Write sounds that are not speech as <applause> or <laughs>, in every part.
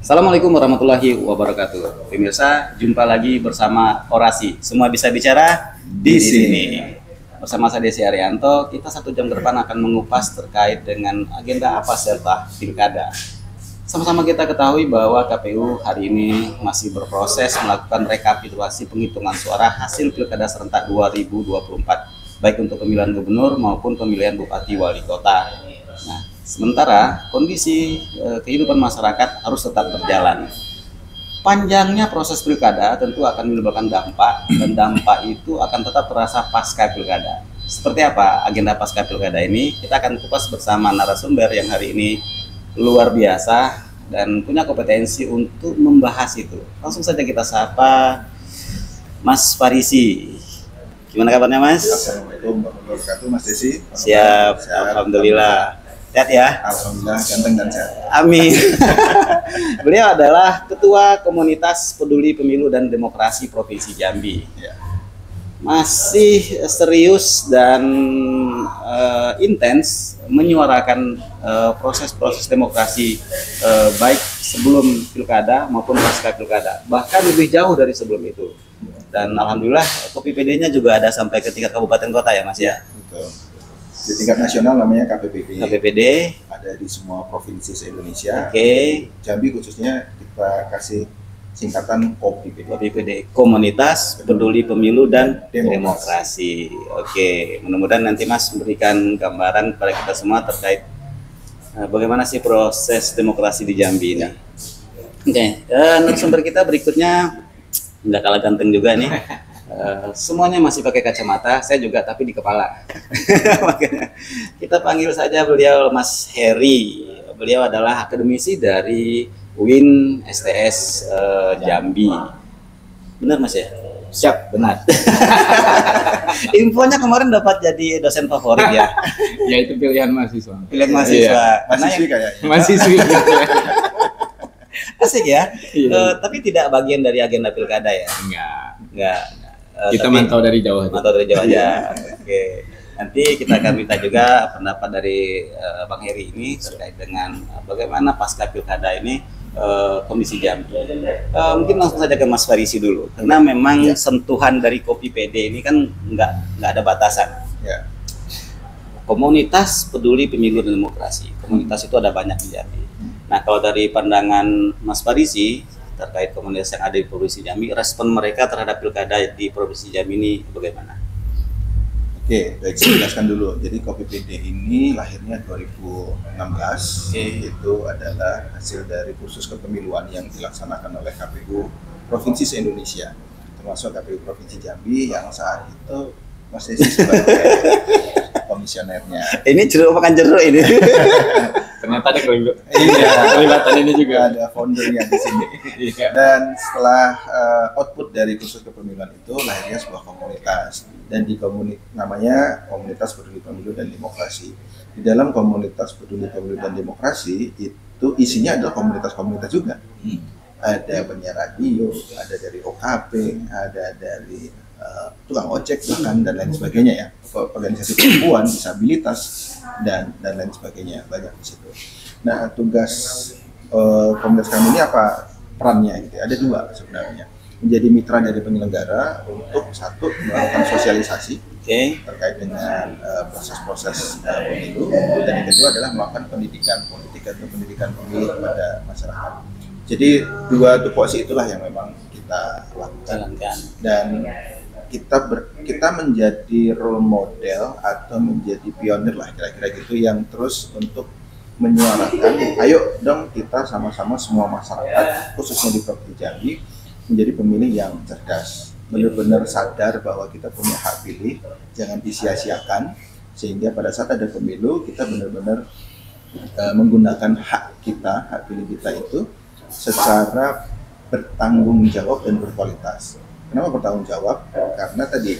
Assalamualaikum warahmatullahi wabarakatuh. Pemirsa, jumpa lagi bersama Orasi. Semua bisa bicara di sini. Bersama saya Desi Arianto, kita satu jam ke depan akan mengupas terkait dengan agenda apa serta pilkada. Sama-sama kita ketahui bahwa KPU hari ini masih berproses melakukan rekapitulasi penghitungan suara hasil pilkada serentak 2024, baik untuk pemilihan gubernur maupun pemilihan bupati wali kota. Nah, Sementara kondisi e, kehidupan masyarakat harus tetap berjalan. Panjangnya proses pilkada tentu akan menimbulkan dampak dan dampak itu akan tetap terasa pasca pilkada. Seperti apa agenda pasca pilkada ini? Kita akan kupas bersama narasumber yang hari ini luar biasa dan punya kompetensi untuk membahas itu. Langsung saja kita sapa Mas Farisi. Gimana kabarnya Mas? Assalamualaikum warahmatullahi wabarakatuh Mas Desi. Siap, Alhamdulillah. Sehat ya? Alhamdulillah ganteng dan sehat. Amin. <laughs> Beliau adalah Ketua Komunitas Peduli Pemilu dan Demokrasi Provinsi Jambi. Ya. Masih serius dan uh, intens menyuarakan eh, proses-proses uh, demokrasi uh, baik sebelum pilkada maupun pasca pilkada. Bahkan lebih jauh dari sebelum itu. Dan alhamdulillah kopi PD-nya juga ada sampai ke tingkat kabupaten kota ya Mas ya. Betul di tingkat nasional namanya KPPD. KPPD ada di semua provinsi se-Indonesia. Oke. Okay. Jambi khususnya kita kasih singkatan KOPIPD. KOPIPD Komunitas Peduli Pemilu dan Demokrasi. Demokrasi. Oke, okay. mudah-mudahan nanti Mas memberikan gambaran kepada kita semua terkait uh, bagaimana sih proses demokrasi di Jambi ini. Ya. Oke, okay. uh, narasumber kita berikutnya nggak kalah ganteng juga nih. <laughs> Uh, semuanya masih pakai kacamata, saya juga tapi di kepala. <laughs> Makanya kita panggil saja beliau Mas Heri. Beliau adalah akademisi dari UIN STS uh, eh, Jambi. Benar Mas ya? Siap, benar. <laughs> Infonya kemarin dapat jadi dosen favorit ya. <laughs> ya itu pilihan mahasiswa. Pilihan mahasiswa. Iya. Mahasiswi kayaknya. Mahasiswi. Asik ya. Iya. Uh, tapi tidak bagian dari agenda pilkada ya? Enggak. Enggak. Uh, kita mantau dari jauh aja. Mantau dari jauh aja. <laughs> Oke. Okay. Nanti kita akan minta juga pendapat dari uh, Bang Heri ini terkait dengan uh, bagaimana pasca pilkada ini uh, kondisi Jambi. Uh, mungkin langsung saja ke Mas Farisi dulu, karena memang ya. sentuhan dari kopi PD ini kan nggak nggak ada batasan. Ya. Komunitas peduli pemilu dan demokrasi. Komunitas itu ada banyak di Jambi. Nah kalau dari pandangan Mas Farisi, terkait komunitas yang ada di Provinsi Jambi, respon mereka terhadap pilkada di Provinsi Jambi ini bagaimana? Oke, baik saya jelaskan dulu. Jadi PD ini lahirnya 2016, okay. itu adalah hasil dari kursus kepemiluan yang dilaksanakan oleh KPU Provinsi se-Indonesia, termasuk KPU Provinsi Jambi yang saat itu masih sebagai <laughs> komisionernya. Ini jeruk makan jeruk ini. <laughs> Ternyata ada Iya, <laughs> kelihatan ini juga ada foundernya di sini. <laughs> Iya. Dan setelah uh, output dari kursus kepemiluan itu lahirnya sebuah komunitas dan di komunitas namanya Komunitas Peduli Pemilu dan Demokrasi. Di dalam Komunitas Peduli Pemilu dan Demokrasi itu isinya adalah komunitas-komunitas juga. Hmm. Ada penyiar radio, ada dari OKP, ada dari uh, tukang ojek bahkan dan lain sebagainya ya. Organisasi perempuan disabilitas dan dan lain sebagainya banyak di situ. Nah tugas uh, komunitas kami ini apa? Perannya gitu ya? ada dua sebenarnya. Menjadi mitra dari penyelenggara untuk satu melakukan sosialisasi okay. terkait dengan proses-proses uh, pemilu. Dan yang kedua adalah melakukan pendidikan politik atau pendidikan pemilu kepada masyarakat. Jadi dua tupoksi itulah yang memang kita lakukan. Dan kita ber, kita menjadi role model atau menjadi pionir lah kira-kira gitu yang terus untuk menyuarakan ayo dong kita sama-sama semua masyarakat khususnya di Provinsi Jambi menjadi pemilih yang cerdas. Benar-benar sadar bahwa kita punya hak pilih jangan disia-siakan sehingga pada saat ada pemilu kita benar-benar uh, menggunakan hak kita hak pilih kita itu secara bertanggung jawab dan berkualitas Kenapa bertanggung jawab? Karena tadi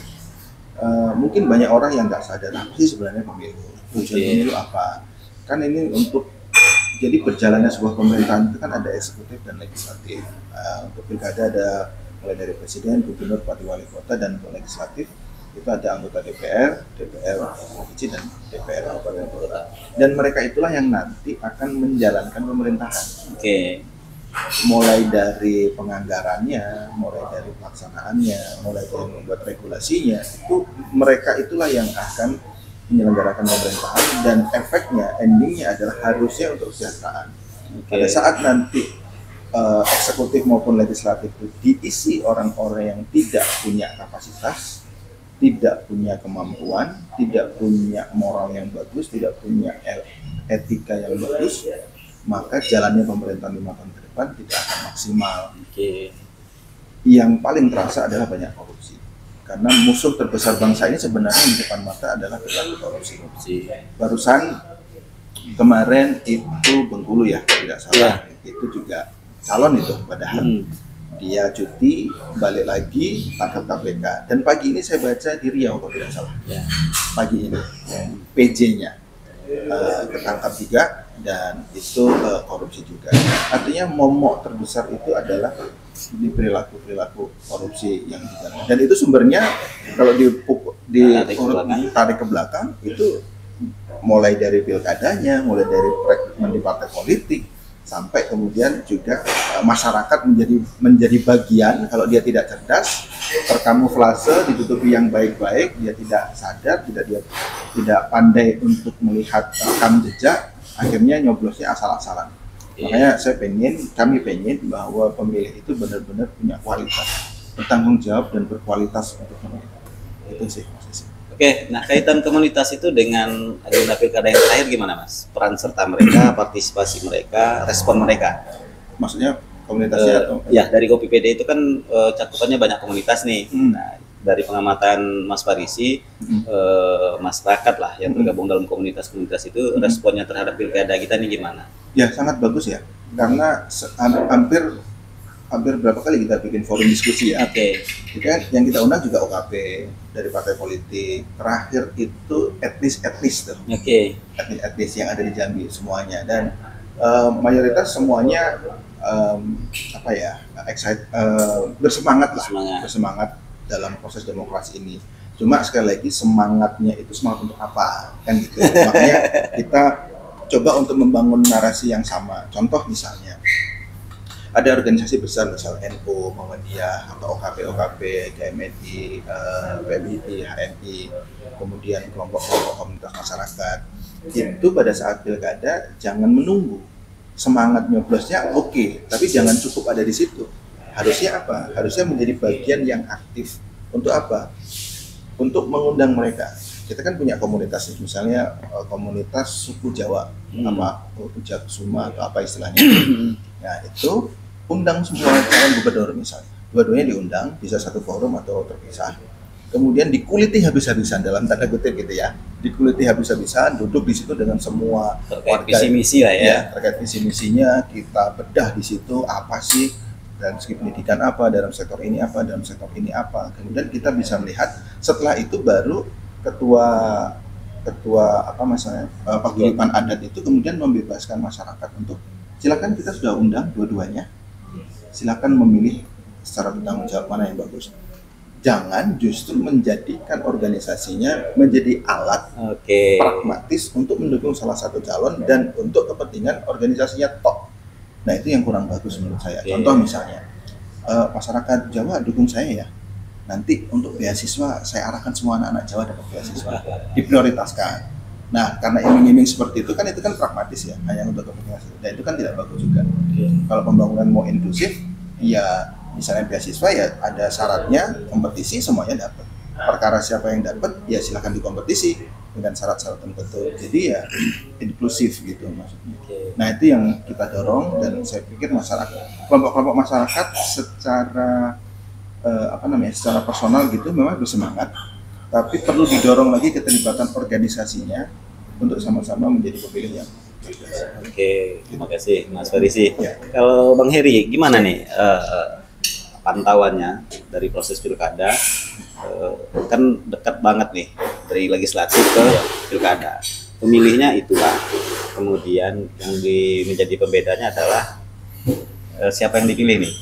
uh, mungkin banyak orang yang nggak sadar apa sih sebenarnya pemilu. Tujuan okay. pemilu apa? Kan ini untuk jadi berjalannya sebuah pemerintahan itu kan ada eksekutif dan legislatif. Uh, untuk pilkada ada mulai dari presiden, gubernur, bupati, wali kota dan untuk legislatif itu ada anggota DPR, DPR provinsi dan DPR kabupaten kota. Dan mereka itulah yang nanti akan menjalankan pemerintahan. Oke. Okay mulai dari penganggarannya, mulai dari pelaksanaannya, mulai dari membuat regulasinya, itu mereka itulah yang akan menyelenggarakan pemerintahan dan efeknya, endingnya adalah harusnya untuk kesejahteraan. Okay. Pada saat nanti uh, eksekutif maupun legislatif itu diisi orang-orang yang tidak punya kapasitas, tidak punya kemampuan, tidak punya moral yang bagus, tidak punya etika yang bagus, maka jalannya pemerintahan lima tahun ke tidak akan maksimal. Okay. Yang paling terasa adalah banyak korupsi. Karena musuh terbesar bangsa ini sebenarnya di depan mata adalah perilaku korupsi. Barusan kemarin itu Bengkulu ya, tidak salah. Ya. Itu juga calon itu padahal. Hmm. Dia cuti, balik lagi, tangkap KPK. Dan pagi ini saya baca di Riau kalau tidak salah. Ya. Pagi ini, PJ-nya uh, ketangkap juga dan itu uh, korupsi juga. Artinya momok terbesar itu adalah di perilaku perilaku korupsi yang dijalankan. Dan itu sumbernya kalau di di tarik ke belakang, tarik ke belakang itu mulai dari pilkadanya, mulai dari rekrutmen di partai politik, sampai kemudian juga uh, masyarakat menjadi menjadi bagian kalau dia tidak cerdas terkamuflase ditutupi yang baik-baik dia tidak sadar tidak dia tidak pandai untuk melihat rekam jejak akhirnya nyoblosnya asal-asalan yeah. makanya saya pengen kami pengen bahwa pemilih itu benar-benar punya kualitas bertanggung jawab dan berkualitas untuk memilih itu sih Oke, nah kaitan komunitas itu dengan agenda pilkada yang terakhir gimana mas? Peran serta mereka, <clears throat> partisipasi mereka, respon mereka? Maksudnya komunitasnya uh, atau? Ya, dari Kopi PD itu kan uh, cakupannya banyak komunitas nih. Hmm. Nah, dari pengamatan Mas Farisi, hmm. uh, masyarakat lah yang hmm. tergabung dalam komunitas-komunitas itu hmm. responnya terhadap pilkada kita ini gimana? Ya sangat bagus ya, karena hampir hampir berapa kali kita bikin forum diskusi ya. Oke. Okay. Kan yang kita undang juga OKP dari partai politik. Terakhir itu etnis-etnis tuh. Oke. Okay. Etnis-etnis yang ada di Jambi semuanya dan um, mayoritas semuanya um, apa ya excited uh, bersemangat lah bersemangat. bersemangat dalam proses demokrasi ini. Cuma sekali lagi semangatnya itu semangat untuk apa kan gitu. Makanya kita coba untuk membangun narasi yang sama. Contoh misalnya ada organisasi besar misal NU, Muhammadiyah atau OKP, OKP, KMNI, uh, PBI, HMI, kemudian kelompok-kelompok komunitas masyarakat itu pada saat pilkada jangan menunggu semangat nyoblosnya oke, okay, tapi jangan cukup ada di situ. Harusnya apa? Harusnya menjadi bagian yang aktif untuk apa? Untuk mengundang mereka. Kita kan punya komunitas, misalnya eh, komunitas suku Jawa, hmm. apa, Ujak Suma atau apa istilahnya. Nah itu undang semua calon gubernur misalnya. Dua-duanya diundang, bisa satu forum atau terpisah. Kemudian dikuliti habis-habisan dalam tanda kutip gitu ya. Dikuliti habis-habisan, duduk di situ dengan semua terkait visi misi lah ya. ya. Terkait visi misinya, kita bedah di situ apa sih dan segi pendidikan apa dalam sektor ini apa dalam sektor ini apa. Kemudian kita bisa melihat setelah itu baru ketua ketua apa misalnya uh, paguyuban adat itu kemudian membebaskan masyarakat untuk silakan kita sudah undang dua-duanya silakan memilih secara bertanggung jawab mana yang bagus. Jangan justru menjadikan organisasinya menjadi alat okay. pragmatis untuk mendukung salah satu calon dan untuk kepentingan organisasinya top. Nah itu yang kurang bagus menurut saya. Okay. Contoh misalnya uh, masyarakat Jawa dukung saya ya. Nanti untuk beasiswa saya arahkan semua anak-anak Jawa dapat beasiswa <laughs> diprioritaskan. Nah, karena iming-iming seperti itu kan itu kan pragmatis ya, hanya untuk kepentingan. Dan itu kan tidak bagus juga. Kalau pembangunan mau inklusif, ya misalnya beasiswa ya ada syaratnya kompetisi semuanya dapat. Perkara siapa yang dapat, ya silahkan dikompetisi dengan syarat-syarat tertentu. Jadi ya <clears throat> inklusif gitu maksudnya. Nah itu yang kita dorong dan saya pikir masyarakat, kelompok-kelompok masyarakat secara eh, apa namanya, secara personal gitu memang bersemangat tapi perlu didorong lagi keterlibatan organisasinya untuk sama-sama menjadi pemilih yang Oke, terima kasih Mas Farisi. Ya. Kalau Bang Heri, gimana nih uh, pantauannya dari proses pilkada? Uh, kan dekat banget nih dari legislatif ke pilkada. Pemilihnya itulah. Kemudian yang di, menjadi pembedanya adalah uh, siapa yang dipilih nih.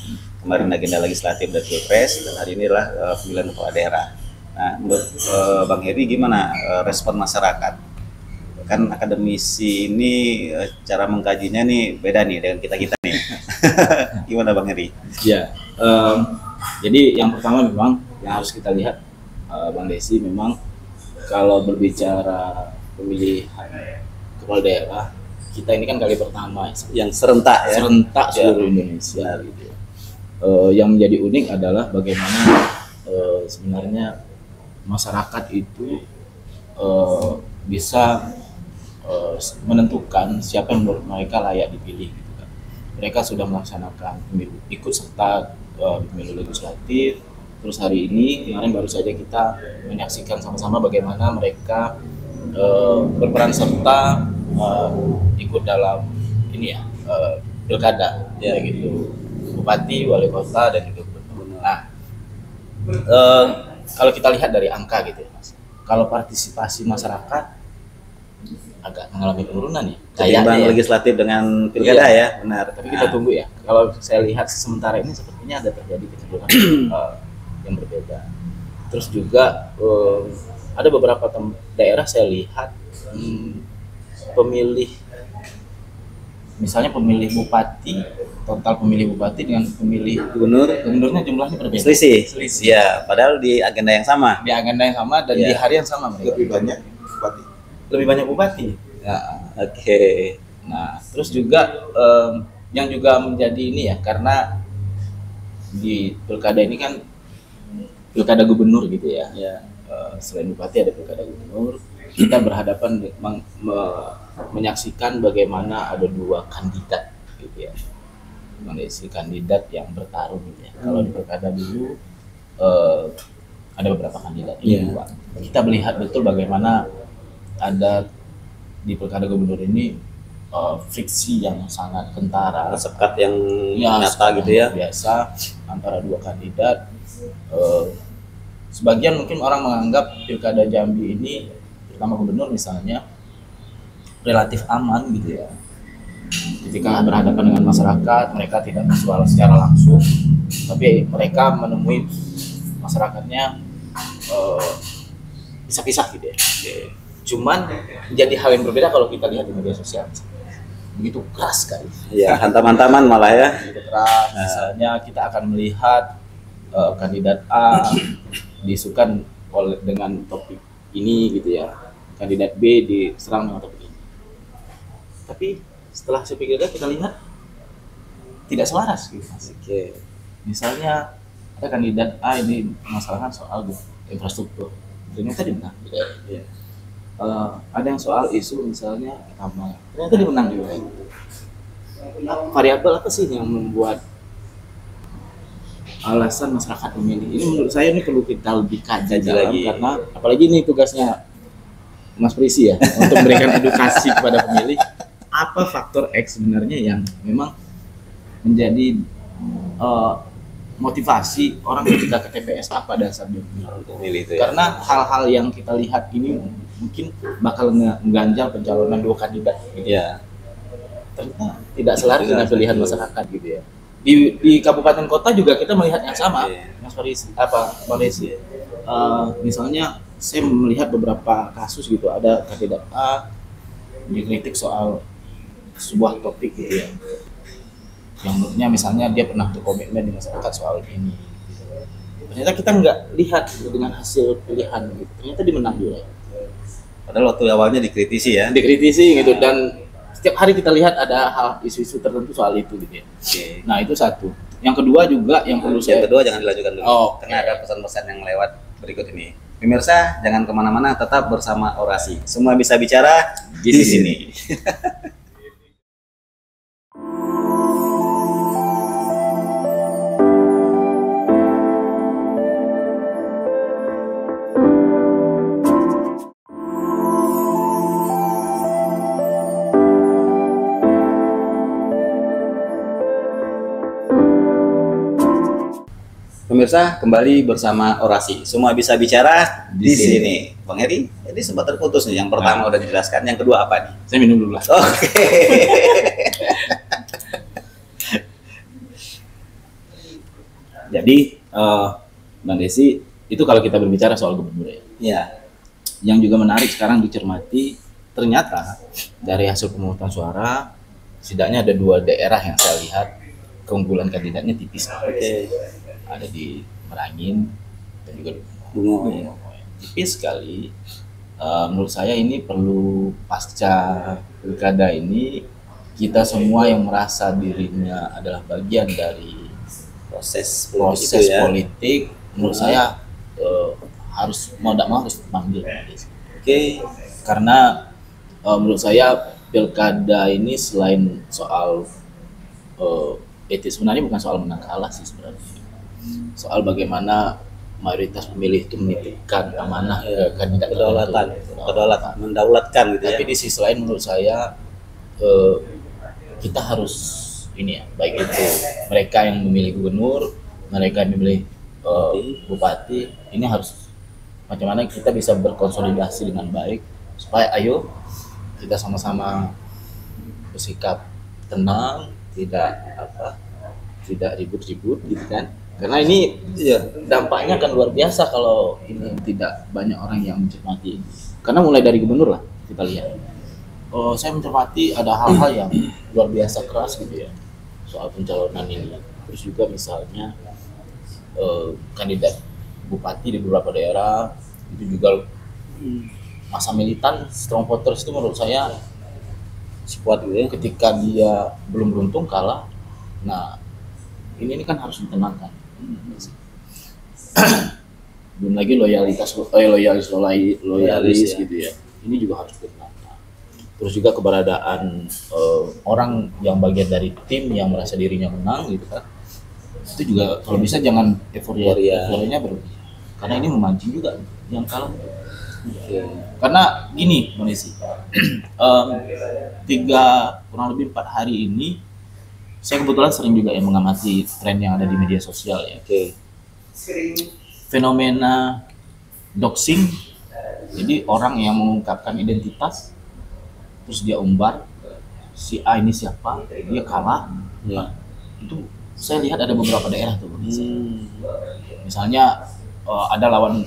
Kemarin agenda legislatif dan pilpres dan hari ini adalah uh, pemilihan kepala daerah Nah, menurut uh, Bang Heri gimana uh, respon masyarakat kan akademisi ini eh, cara mengkajinya nih beda nih dengan kita kita nih. <laughs> Gimana Bang Heri? Ya, um, jadi yang pertama memang yang harus kita lihat uh, Bang Desi memang kalau berbicara pemilihan kepala daerah kita ini kan kali pertama yang serentak ya serentak seluruh ya. Indonesia gitu. Uh, yang menjadi unik adalah bagaimana uh, sebenarnya masyarakat itu uh, bisa uh, menentukan siapa yang menurut mereka layak dipilih gitu kan. Mereka sudah melaksanakan pemilu, ikut serta uh, pemilu legislatif. Terus hari ini kemarin baru saja kita menyaksikan sama-sama bagaimana mereka uh, berperan serta uh, ikut dalam ini ya uh, pilkada. Ya. Gitu. Bupati wali kota dan juga gubernur. Nah, uh, kalau kita lihat dari angka gitu ya mas, kalau partisipasi masyarakat agak mengalami penurunan ya. Kayaknya ya. legislatif dengan pilkada iya. ya, benar. Tapi kita nah. tunggu ya. Kalau saya lihat sementara ini sepertinya ada terjadi kecenderungan uh, <clears throat> yang berbeda. Terus juga uh, ada beberapa daerah saya lihat hmm, pemilih misalnya pemilih bupati total pemilih bupati dengan pemilih gubernur gubernurnya jumlahnya berbeda selisih selisih ya padahal di agenda yang sama di agenda yang sama dan ya. di hari yang sama mereka lebih banyak lebih banyak bupati. Ya, oke. Okay. Nah, terus juga um, yang juga menjadi ini ya karena di pilkada ini kan pilkada gubernur gitu ya. ya. Uh, selain bupati ada pilkada gubernur. Kita berhadapan meng, me, menyaksikan bagaimana ada dua kandidat gitu ya. Mengisi kandidat yang bertarung gitu ya. Hmm. Kalau di pilkada dulu uh, ada beberapa kandidat ini yeah. Kita melihat betul bagaimana ada di pilkada gubernur ini uh, friksi yang sangat kentara, sekat yang ya, nyata gitu ya. Biasa antara dua kandidat. Uh, sebagian mungkin orang menganggap pilkada Jambi ini, terutama gubernur misalnya, relatif aman gitu ya. Ketika berhadapan dengan masyarakat, mereka tidak bersuara secara langsung, tapi mereka menemui masyarakatnya uh, pisah-pisah gitu ya. Cuman menjadi hal yang berbeda kalau kita lihat di media sosial. Begitu keras sekali. Ya, hantam-hantaman malah ya. Begitu keras. Nah. Misalnya kita akan melihat uh, kandidat A <coughs> disukan oleh dengan topik ini gitu ya. Kandidat B diserang dengan topik ini. Tapi setelah saya pikirkan kita lihat tidak selaras gitu. Oke. Misalnya ada kandidat A ini masalahkan soal infrastruktur ternyata di mana? Ya uh, ada yang soal isu misalnya tambang ternyata dia menang juga variabel apa sih yang membuat alasan masyarakat memilih ini menurut saya ini perlu kita lebih kaji lagi. karena apalagi ini tugasnya Mas Prisi ya <laughs> untuk memberikan edukasi kepada pemilih. Apa faktor X sebenarnya yang memang menjadi uh, motivasi orang ketika ke TPS apa dasar dia memilih itu ya. karena hal-hal yang kita lihat ini mungkin bakal mengganjal pencalonan dua kandidat gitu. ya ternyata tidak selaras dengan pilihan masyarakat gitu ya. Di, di kabupaten kota juga kita melihat yang sama. Yeah. mas Faris apa Faris? Uh, misalnya saya melihat beberapa kasus gitu ada kandidat A dikritik soal sebuah topik gitu ya. Yang menurutnya misalnya dia pernah berkomitmen di masyarakat soal ini ternyata kita nggak lihat dengan hasil pilihan gitu. Ternyata dia menang juga padahal waktu awalnya dikritisi ya. Dikritisi gitu dan setiap hari kita lihat ada hal isu-isu tertentu soal itu gitu ya. Okay. nah itu satu. Yang kedua juga yang perlu saya yang kedua jangan dilanjutkan dulu oh, karena ada pesan-pesan yang lewat berikut ini. Pemirsa jangan ke mana-mana tetap bersama orasi. Semua bisa bicara di, di sini, sini. <laughs> Pemirsa, kembali bersama orasi. Semua bisa bicara di, di sini. sini. Bang Heri, ini sempat terputus nih. Yang pertama nah. udah dijelaskan, yang kedua apa nih? Saya minum dulu lah. Oke. Okay. <laughs> Jadi, uh, Bang Desi, itu kalau kita berbicara soal gubernur ya. Iya. Yang juga menarik sekarang dicermati ternyata dari hasil pemungutan suara setidaknya ada dua daerah yang saya lihat keunggulan kandidatnya tipis Oke. Ada di Merangin dan juga di Bungo. ya. tipis sekali Eh, menurut saya ini perlu pasca pilkada ini kita semua yang merasa dirinya adalah bagian dari Proses politik proses ya. politik menurut Hmm. saya eh, harus mau tidak mau harus dipanggil Oke. karena eh, menurut saya pilkada ini selain soal eh, etis sebenarnya bukan soal menang kalah sih sebenarnya soal bagaimana mayoritas pemilih itu menitipkan amanah ke kandidat Kedaulatan, tertentu. kedaulatan, mendaulatkan gitu ya. tapi di sisi lain menurut saya eh, kita harus ini ya baik itu mereka yang memilih gubernur mereka yang memilih eh, bupati ini harus bagaimana kita bisa berkonsolidasi dengan baik supaya ayo kita sama-sama bersikap tenang tidak apa tidak ribut-ribut gitu kan karena ini Iya. dampaknya akan luar biasa kalau ini tidak banyak orang yang mencermati. Karena mulai dari gubernur lah kita lihat. Oh, saya mencermati ada hal-hal yang luar biasa keras gitu ya soal pencalonan ini. Terus juga misalnya eh, kandidat bupati di beberapa daerah itu juga masa militan strong voters itu menurut saya Squad gitu ya. ketika dia belum beruntung kalah. Nah, ini, ini kan harus ditenangkan. <clears throat> belum lagi loyalitas eh, loyalis loyalis, loyalis ya. gitu ya. Ini juga harus ditenangkan. Terus juga keberadaan eh, orang yang bagian dari tim yang merasa dirinya menang gitu kan. Itu juga kalau bisa jangan euforia Euforia. euforianya berlebihan. Karena ini memancing juga yang kalah. Oke. Karena gini, Monesi, <clears throat> Em, tiga kurang lebih empat hari ini, saya kebetulan sering juga yang mengamati tren yang ada di media sosial ya. Oke. Fenomena doxing, jadi orang yang mengungkapkan identitas, terus dia umbar, si A ini siapa, dia kalah, Ya. itu saya lihat ada beberapa daerah tuh. Hmm. misalnya eh, ada lawan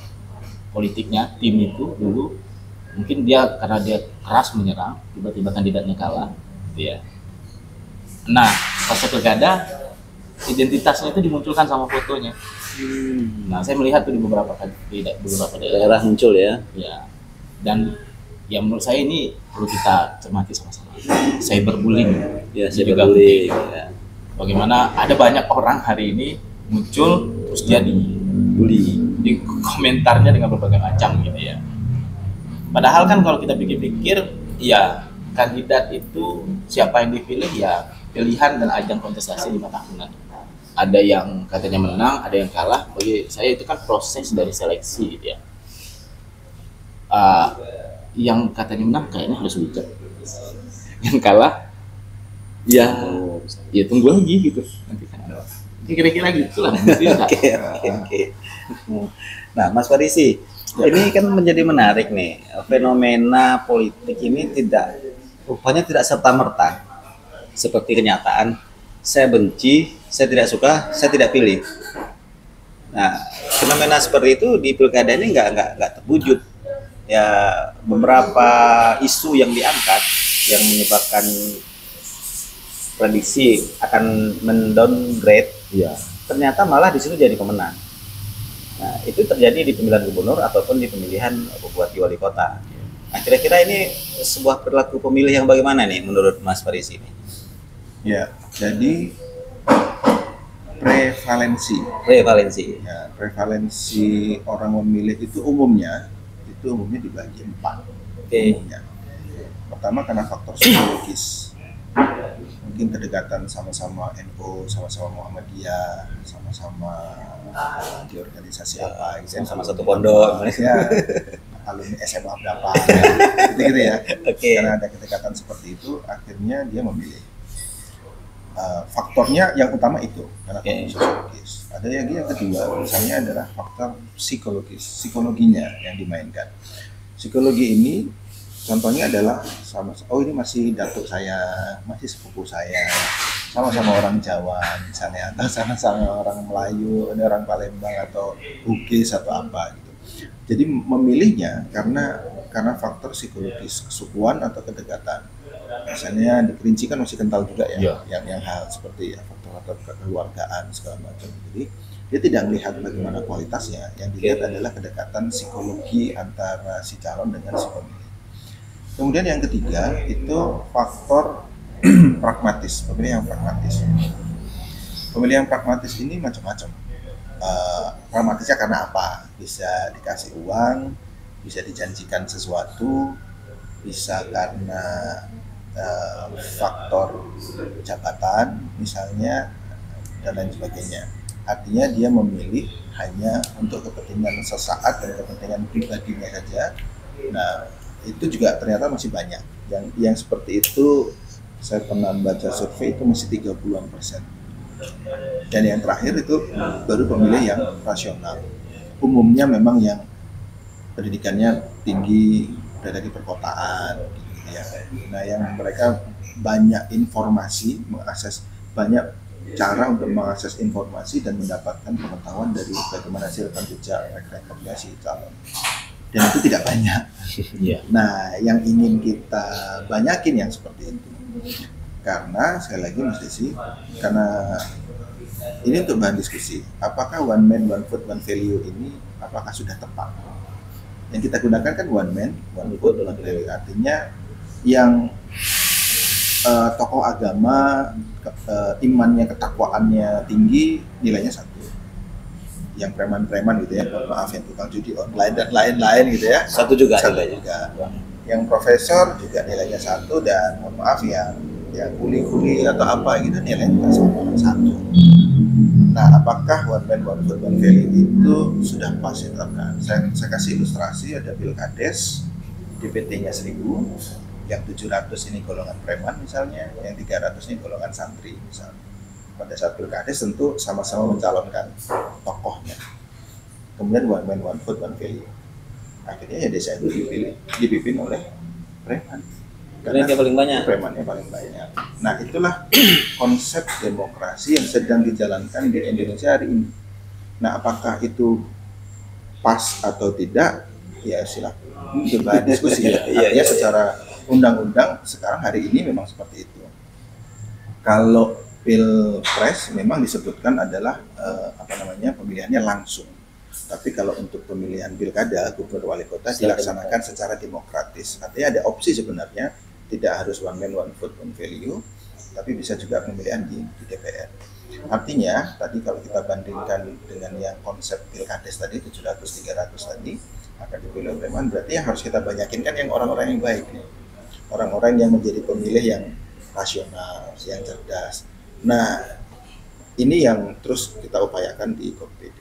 politiknya tim itu dulu mungkin dia karena dia keras menyerang tiba-tiba kandidatnya kalah gitu ya nah pas pilkada identitasnya itu dimunculkan sama fotonya. Nah saya melihat tuh di beberapa di beberapa daerah. Daerah muncul ya. ya dan ya menurut saya ini perlu kita cermati sama-sama. Cyberbullying. Ya, penting. Ya. bagaimana ada banyak orang hari ini muncul terus dia dibully di komentarnya dengan berbagai macam gitu ya. Padahal kan kalau kita pikir-pikir ya kandidat itu siapa yang dipilih ya pilihan dan ajang kontestasi lima tahunan. Ada yang katanya menang ada yang kalah. Bagi saya itu kan proses dari seleksi gitu ya. Ah, yang katanya menang kayaknya harus bijak yang kalah ya ya tunggu lagi gitu. Nanti kan kira-kira gitu lah <laughs> Oke, oke, oke. Nah, Mas Farisi, ini kan menjadi menarik nih. Fenomena politik ini tidak rupanya tidak serta merta seperti kenyataan. Saya benci, saya tidak suka, saya tidak pilih. Nah, fenomena seperti itu di pilkada ini nggak nggak nggak terwujud. Ya beberapa isu yang diangkat yang menyebabkan prediksi akan mendowngrade Iya. ternyata malah di situ jadi pemenang. Nah, itu terjadi di pemilihan gubernur ataupun di pemilihan bupati wali kota. Nah, kira-kira ini sebuah perilaku pemilih yang bagaimana nih menurut Mas Farisi ini? Ya, jadi prevalensi Prevalensi. ya prevalensi orang memilih itu umumnya itu umumnya dibagi empat Oke. umumnya. Pertama karena faktor psikologis. Mungkin kedekatan sama-sama NU, sama-sama Muhammadiyah, sama-sama di organisasi apa gitu ya. Sama satu pondok. Ya, alumni SMA berapa <laughs> gitu-gitu ya. Oke. Karena ada kedekatan seperti itu, akhirnya dia memilih. Uh, faktornya yang utama itu karena Oke. faktor sosiologis. Ada lagi yang kedua, misalnya adalah faktor psikologis, psikologinya yang dimainkan. Psikologi ini contohnya adalah sama oh ini masih datuk saya, masih sepupu saya, sama-sama orang Jawa misalnya atau sama-sama orang Melayu, ada orang Palembang atau Bugis atau apa gitu. Jadi memilihnya karena karena faktor psikologis kesukuan atau kedekatan. Misalnya di kan masih kental juga ya, ya. yang yang hal seperti ya, faktor-faktor kekeluargaan segala macam. Jadi dia tidak melihat bagaimana kualitasnya, yang dilihat adalah kedekatan psikologi antara si calon dengan si pemilih. Kemudian yang ketiga itu faktor <clears throat> pragmatis, pemilih yang pragmatis. Pemilih yang pragmatis ini macam-macam. Uh, pragmatisnya karena apa? Bisa dikasih uang, bisa dijanjikan sesuatu, bisa karena uh, faktor jabatan misalnya dan lain sebagainya. Artinya dia memilih hanya untuk kepentingan sesaat dan kepentingan pribadinya saja. Nah, itu juga ternyata masih banyak. Yang yang seperti itu saya pernah baca survei itu masih 30-an persen. Dan yang terakhir itu baru pemilih yang rasional. Umumnya memang yang pendidikannya tinggi berada di perkotaan ya. Nah, yang mereka banyak informasi, mengakses banyak cara untuk mengakses informasi dan mendapatkan pengetahuan dari bagaimana hasil rekam jejak rekomendasi calon. Dan itu tidak banyak. <laughs> Yeah. Nah, yang ingin kita banyakin yang seperti itu. Karena sekali lagi Mas Desi, karena ini untuk bahan diskusi. Apakah one man one vote one value ini apakah sudah tepat? yang kita gunakan kan one man one vote one value artinya yang uh, tokoh agama ke, uh, imannya ketakwaannya tinggi nilainya satu. Yang preman-preman gitu ya maaf yang tukang judi online dan lain-lain gitu ya. Satu juga satu juga. Yang profesor juga nilainya satu dan mohon maaf yang yang kuli-kuli atau apa gitu nilainya sama satu. Nah, apakah one man one vote one value itu sudah pas diterapkan? Saya, saya kasih ilustrasi ada pilkades DPT-nya 1000, yang 700 ini golongan preman misalnya, yang 300 ini golongan santri misalnya. Pada saat pilkades tentu sama-sama mencalonkan tokohnya. Kemudian one man one vote one value. Akhirnya ya desa itu dipilih, dipimpin oleh preman. Karena yang paling banyak. Premannya paling banyak. Nah itulah konsep demokrasi yang sedang dijalankan di Indonesia hari ini. Nah apakah itu pas atau tidak? Ya silakan. Coba diskusi ya, <laughs> ya, ya, secara undang-undang sekarang hari ini memang seperti itu. Kalau pilpres memang disebutkan adalah eh, apa namanya pemilihannya langsung. Tapi kalau untuk pemilihan pilkada gubernur wali kota dilaksanakan secara demokratis. Artinya ada opsi sebenarnya tidak harus one man one vote one value tapi bisa juga pemilihan di, di DPR artinya tadi kalau kita bandingkan dengan yang konsep pilkades tadi 700 300 tadi akan dipilih preman berarti yang harus kita banyakin kan yang orang-orang yang baik nih orang-orang yang menjadi pemilih yang rasional yang cerdas. Nah ini yang terus kita upayakan di kokpit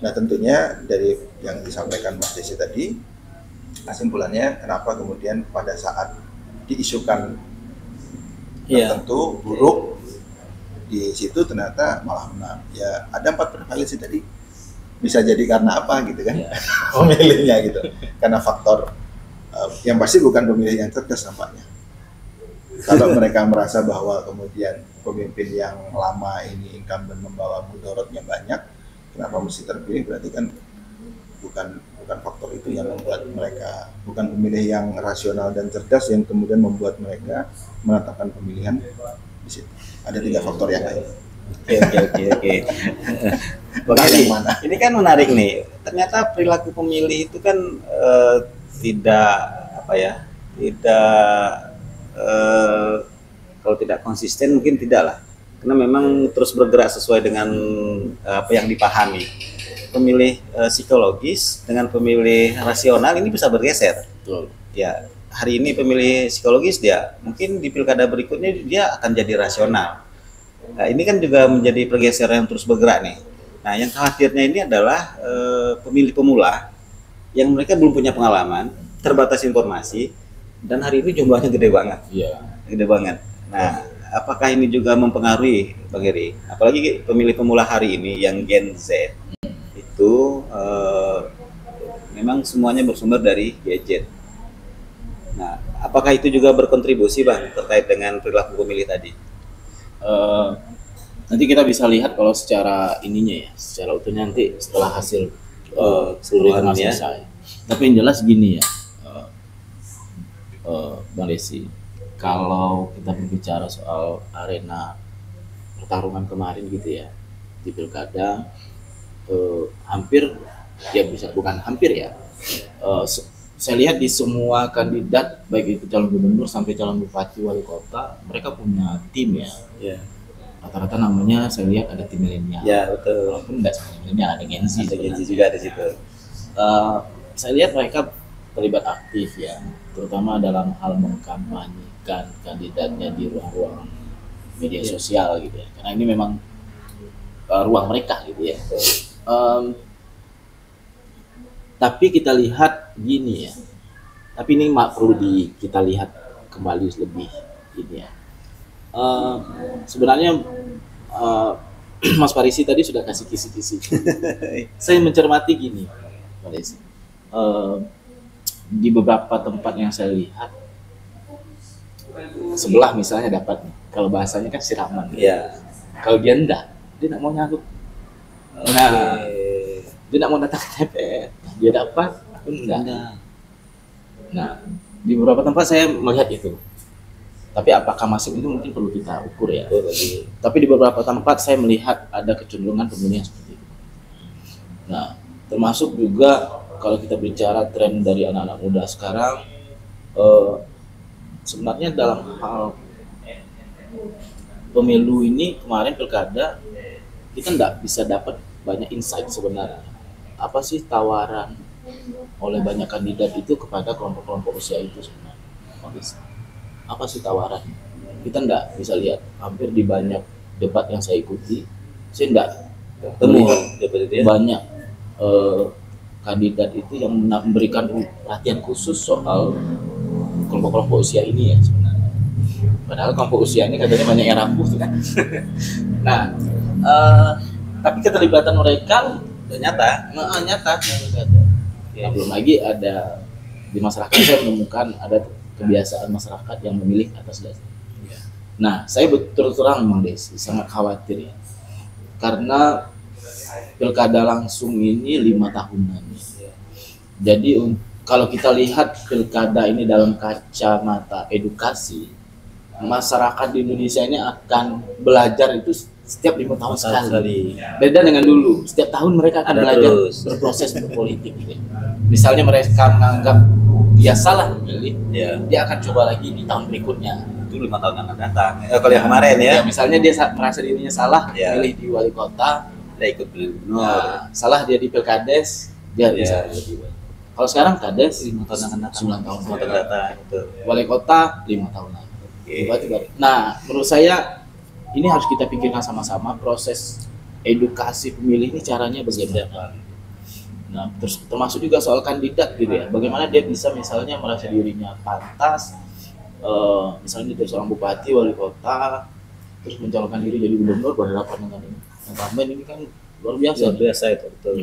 nah tentunya dari yang disampaikan Mas Desi tadi kesimpulannya kenapa kemudian pada saat diisukan yeah. tertentu buruk di situ ternyata malah menang. Ya ada empat prevalensi tadi. Bisa jadi karena apa gitu kan? Yeah. <laughs> pemilihnya gitu. Karena faktor yang pasti bukan pemilih yang cerdas nampaknya kalau mereka merasa bahwa kemudian pemimpin yang lama ini incumbent membawa mudorotnya banyak kenapa mesti terpilih berarti kan bukan bukan faktor itu yang membuat mereka bukan pemilih yang rasional dan cerdas yang kemudian membuat mereka menetapkan pemilihan di situ. Ada tiga faktor yang lain. Oke oke oke? Ini kan menarik nih. Ternyata perilaku pemilih itu kan uh, tidak apa ya? Tidak uh, kalau tidak konsisten mungkin tidak lah. Karena memang terus bergerak sesuai dengan uh, apa yang dipahami pemilih uh, psikologis dengan pemilih rasional ini bisa bergeser. Betul. Ya, hari ini pemilih psikologis dia mungkin di pilkada berikutnya dia akan jadi rasional. Nah, ini kan juga menjadi pergeseran yang terus bergerak nih. Nah, yang khawatirnya ini adalah uh, pemilih pemula yang mereka belum punya pengalaman, terbatas informasi, dan hari ini jumlahnya gede banget. Iya. Gede banget. Nah, apakah ini juga mempengaruhi Bang Eri? Apalagi pemilih pemula hari ini yang Gen Z itu uh, memang semuanya bersumber dari gadget. Nah, apakah itu juga berkontribusi bang terkait dengan perilaku pemilih tadi? Uh, nanti kita bisa lihat kalau secara ininya ya, secara utuhnya nanti setelah hasil uh. Tapi yang jelas gini ya, uh, Bang Desi, kalau kita berbicara soal arena pertarungan kemarin gitu ya di pilkada eh, hampir ya bisa bukan hampir ya se- saya lihat di semua kandidat baik itu calon gubernur sampai calon bupati wali kota mereka punya tim ya. Ya, rata-rata namanya saya lihat ada tim milenial ya betul. walaupun nggak semuanya milenial ada Gen Z Ada Gen Z juga di situ. Eh, saya lihat mereka terlibat aktif ya, terutama dalam hal mengkampanyekan kandidatnya di ruang-ruang media sosial gitu ya. Karena ini memang eh, ruang mereka gitu ya. Em, tapi kita lihat gini ya. Tapi ini mak perlu di kita lihat kembali lebih ini ya. Eh, sebenarnya eh, <clears throat> Mas Parisi tadi sudah kasih kisi-kisi. <laughs> Saya mencermati gini, Desi. Eh, di beberapa tempat yang saya lihat, sebelah misalnya dapat, nih. kalau bahasanya kan siraman. gitu. Ya. Kalau dia enggak, dia enggak mau nyaluk. Nah, Oke. dia enggak mau datang ke TPS. Dia dapat, aku enggak. Enggak. Nah, di beberapa tempat saya melihat itu. Tapi apakah masuk itu mungkin perlu kita ukur ya. Tapi di beberapa tempat saya melihat ada kecenderungan pemilih yang seperti itu. Nah, termasuk juga kalau kita bicara tren dari anak-anak muda sekarang, eh, sebenarnya dalam hal pemilu ini kemarin pilkada kita nggak bisa dapat banyak insight sebenarnya. Apa sih tawaran oleh banyak kandidat itu kepada kelompok-kelompok usia itu sebenarnya? Apa sih tawaran? Kita nggak bisa lihat hampir di banyak debat yang saya ikuti, saya nggak Temu melihat dapat itu ya. banyak eh, kandidat itu yang memberikan perhatian khusus soal kelompok-kelompok usia ini ya sebenarnya. Padahal kelompok usia ini katanya banyak yang rapuh kan. <laughs> nah, eh, tapi keterlibatan mereka Ternyata nah, nyata ternyata. Nah, belum lagi ada di masyarakat saya menemukan ada kebiasaan masyarakat yang memilih atas dasar. Nah, saya betul terang Bang Desi sangat khawatir ya. Karena pilkada langsung ini lima tahunan. Jadi un- kalau kita lihat pilkada ini dalam kacamata edukasi, masyarakat di Indonesia ini akan belajar itu setiap lima tahun sekali. sekali. Beda dengan dulu, setiap tahun mereka akan Ada belajar terus. berproses berpolitik. Gitu. Misalnya mereka menganggap dia salah memilih, Ya, dia akan coba lagi di tahun berikutnya. itu lima tahun akan datang. Eh, kalau yang kemarin ya, misalnya dia sa- merasa dirinya salah, Ya. milih di wali kota, kita ikut gubernur. nah, salah dia di pilkades, dia Ya. bisa milih di wali. Kalau sekarang kades lima tahun akan datang. 9 tahun. Yang datang. Wali kota lima tahun lagi. Baru- Nah, menurut saya ini harus kita pikirkan sama-sama proses edukasi pemilih ini caranya bagaimana. Nah, terus termasuk juga soal kandidat gitu ya. Bagaimana dia bisa misalnya merasa dirinya pantas, eh, misalnya dia seorang bupati, wali kota, terus mencalonkan diri jadi gubernur berhadapan dengan ini. Incumbent ini kan luar biasa. Luar biasa itu betul.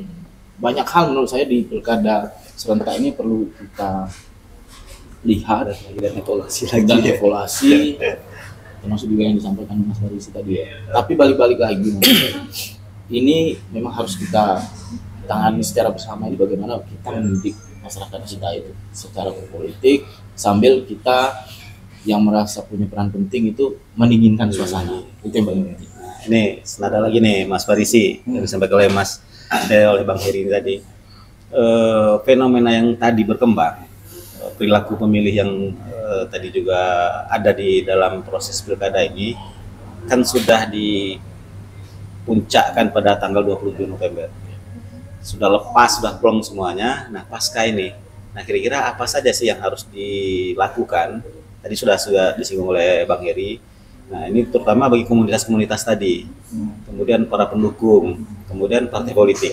Banyak hal menurut saya di pilkada serentak ini perlu kita lihat dan evaluasi dan lagi. ya. evaluasi termasuk juga yang disampaikan Mas Barisi tadi ya. Tapi balik-balik lagi <coughs> ini memang harus kita tangani secara bersama ini bagaimana kita mendidik masyarakat kita itu secara berpolitik sambil kita yang merasa punya peran penting itu mendinginkan suasana itu yang paling penting. Ini senada lagi nih Mas Farisi yang disampaikan oleh Mas eh, oleh Bang Heri tadi. Eh, fenomena yang tadi berkembang eh, perilaku pemilih yang eh, tadi juga ada di dalam proses pilkada ini kan sudah dipuncakkan pada tanggal 27 November. Sudah lepas, sudah plong semuanya. Nah, pasca ini, nah kira-kira apa saja sih yang harus dilakukan? Tadi sudah sudah disinggung oleh Bang Heri. Nah, ini terutama bagi komunitas-komunitas tadi, kemudian para pendukung, kemudian partai politik.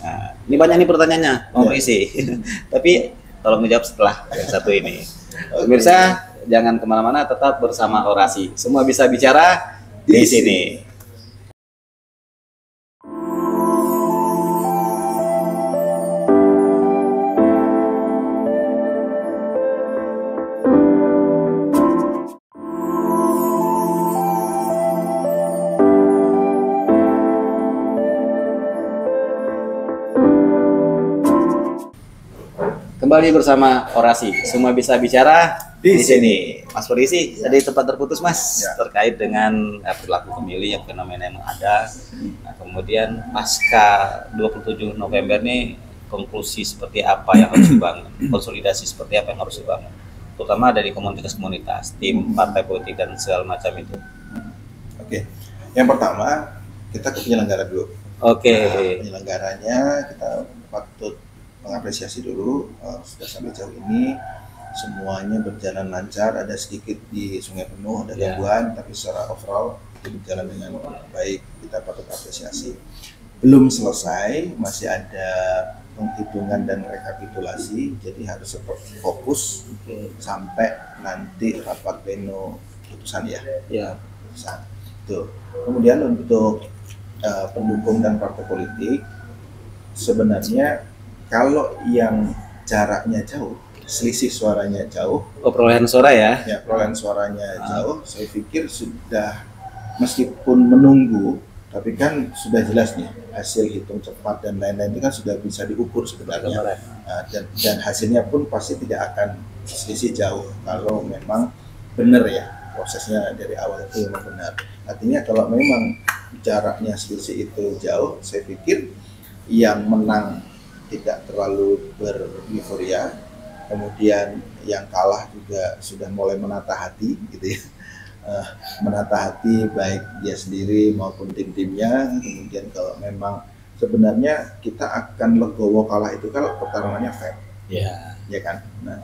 Nah, ini banyak nih pertanyaannya, mau berisi. <laughs> Tapi tolong menjawab setelah yang satu ini. Pemirsa, jangan ke mana-mana, tetap bersama orasi. Semua bisa bicara di sini. Kembali bersama orasi. Semua bisa bicara di sini. Mas Polisi, ya. tadi tempat terputus Mas ya. terkait dengan eh, perilaku pemilih yang fenomena yang ada. Nah, kemudian pasca 27 November ini konklusi seperti apa yang harus dibangun, <clears throat> konsolidasi seperti apa yang harus dibangun, terutama dari komunitas-komunitas, tim, partai politik dan segala macam itu. Oke, yang pertama kita ke penyelenggara dulu. Oke. Nah, penyelenggaranya kita patut mengapresiasi dulu uh, sudah sampai jauh ini semuanya berjalan lancar ada sedikit di Sungai Penuh ada ya. gangguan yeah. tapi secara overall itu berjalan dengan baik kita patut apresiasi belum selesai masih ada penghitungan dan rekapitulasi jadi harus fokus okay. sampai nanti rapat pleno putusan ya ya putusan itu kemudian untuk uh, pendukung dan partai politik sebenarnya kalau yang jaraknya jauh selisih suaranya jauh. Oh, perolehan suara ya? Ya, perolehan suaranya ah. jauh. Saya pikir sudah meskipun menunggu, tapi kan sudah jelas nih hasil hitung cepat dan lain-lain itu kan sudah bisa diukur sebenarnya. Nah, dan, dan hasilnya pun pasti tidak akan selisih jauh kalau memang benar ya prosesnya dari awal itu memang benar. Artinya kalau memang jaraknya selisih itu jauh, saya pikir yang menang tidak terlalu bereuforiya kemudian yang kalah juga sudah mulai menata hati gitu ya. Uh, menata hati baik dia sendiri maupun tim-timnya. Kemudian kalau memang sebenarnya kita akan legowo kalah itu kalau pertarungannya fair. Ya ya kan? Nah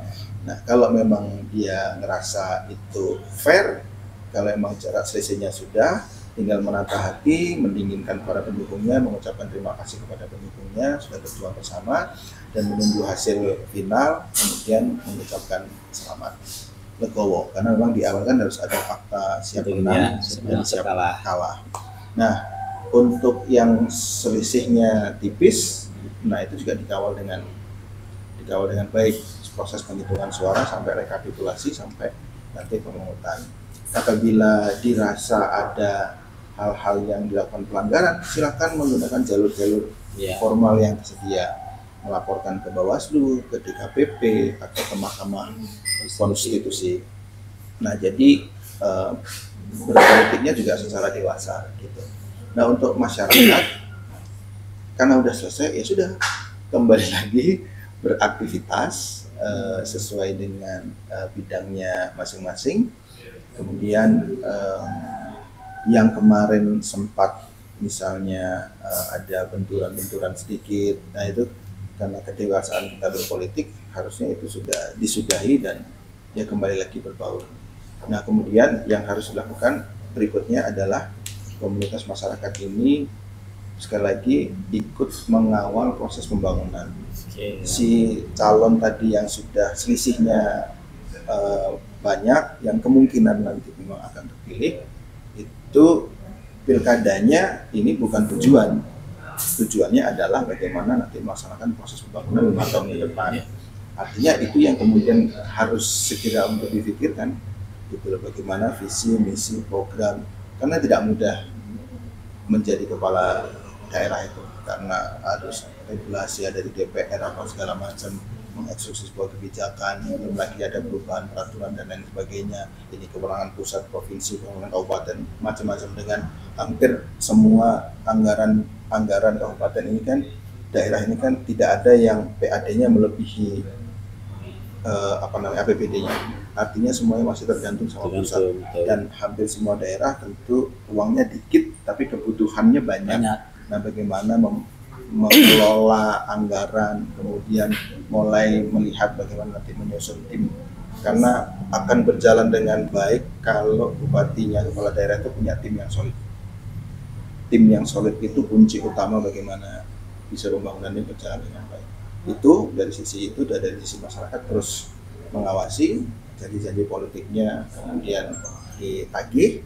nah kalau memang dia ngerasa itu fair kalau memang jarak selisihnya sudah tinggal menata hati, mendinginkan para pendukungnya, mengucapkan terima kasih kepada pendukungnya sudah berjuang bersama dan menunggu hasil final, kemudian mengucapkan selamat legowo karena memang di awal kan harus ada fakta siap menang dan siap kalah. kalah. Nah, untuk yang selisihnya tipis, nah itu juga dikawal dengan dikawal dengan baik proses penghitungan suara sampai rekapitulasi sampai nanti pemungutan. Apabila dirasa ada hal-hal yang dilakukan pelanggaran, silakan menggunakan jalur-jalur yeah. formal yang tersedia, melaporkan ke Bawaslu, ke DKPP, atau ke Mahkamah Konstitusi. Nah, jadi uh, berpolitiknya juga secara dewasa gitu. Nah, untuk masyarakat karena udah selesai ya sudah kembali <laughs> lagi beraktivitas uh, sesuai dengan uh, bidangnya masing-masing. Kemudian uh, yang kemarin sempat misalnya uh, ada benturan-benturan sedikit, nah itu karena kedewasaan kita berpolitik harusnya itu sudah disudahi dan ya kembali lagi berbaur. Nah kemudian yang harus dilakukan berikutnya adalah komunitas masyarakat ini sekali lagi ikut mengawal proses pembangunan. Okay. Si calon tadi yang sudah selisihnya uh, banyak, yang kemungkinan nanti memang akan terpilih, itu pilkadanya ini bukan tujuan. Tujuannya adalah bagaimana nanti melaksanakan proses pembangunan lima tahun ke depan. Iya. artinya itu yang kemudian harus segera untuk difikirkan gitu bagaimana visi misi program. Karena tidak mudah menjadi kepala daerah itu karena harus regulasi ada di DPR atau segala macam mengeksekusi sebuah kebijakan, belum lagi ada perubahan peraturan dan lain sebagainya. Ini kewenangan pusat, provinsi, kewenangan kabupaten, macam-macam dengan hampir semua anggaran anggaran kabupaten ini kan daerah ini kan tidak ada yang PAD-nya melebihi uh, apa namanya APBD-nya. Artinya semuanya masih tergantung sama pusat dan hampir semua daerah tentu uangnya dikit tapi kebutuhannya banyak. banyak. Nah, bagaimana mengelola anggaran, kemudian mulai melihat bagaimana nanti menyusun tim karena akan berjalan dengan baik kalau bupatinya kepala daerah itu punya tim yang solid. Tim yang solid itu kunci utama bagaimana bisa pembangunan ini berjalan dengan baik. Itu dari sisi itu dan dari sisi masyarakat terus mengawasi janji-janji politiknya kemudian ditagih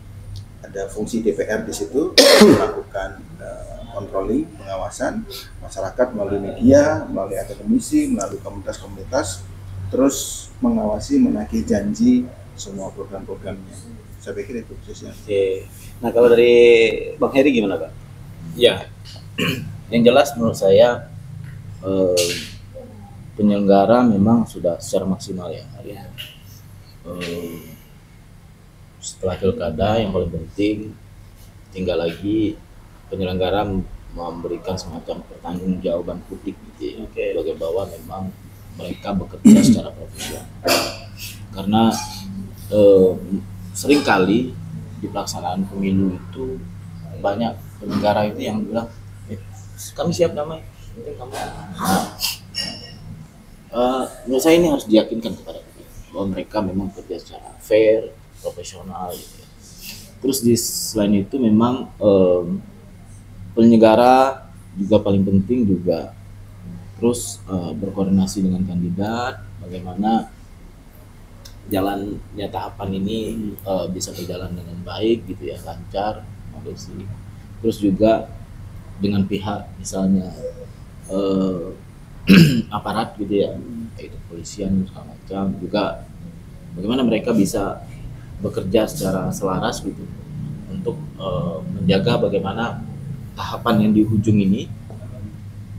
ada fungsi DPR di situ melakukan uh, controlling, pengawasan masyarakat melalui media, melalui akademisi, melalui komunitas-komunitas, terus mengawasi, menagih janji semua program-programnya. Saya pikir itu khususnya. Oke. Nah kalau dari Bang Heri gimana Pak? Ya, <clears throat> yang jelas menurut saya eh, penyelenggara memang sudah secara maksimal ya. ya. eh, setelah pilkada yang paling penting tinggal lagi penyelenggara memberikan semacam pertanggungjawaban publik gitu ya, Oke. sebagai bahwa memang mereka bekerja secara profesional karena eh, sering kali di pelaksanaan pemilu itu banyak penyelenggara itu yang bilang "Eh, kami siap damai penting kamu eh, menurut saya ini harus diyakinkan kepada publik bahwa mereka memang bekerja secara fair profesional gitu ya. terus di selain itu memang em, penyelenggara juga paling penting juga terus eh, berkoordinasi dengan kandidat bagaimana jalannya tahapan ini eh, bisa berjalan dengan baik gitu ya lancar Desi. terus juga dengan pihak misalnya eh, <clears throat> aparat gitu ya yaitu kepolisian segala macam juga bagaimana mereka bisa bekerja secara selaras gitu untuk eh, menjaga bagaimana tahapan yang di ujung ini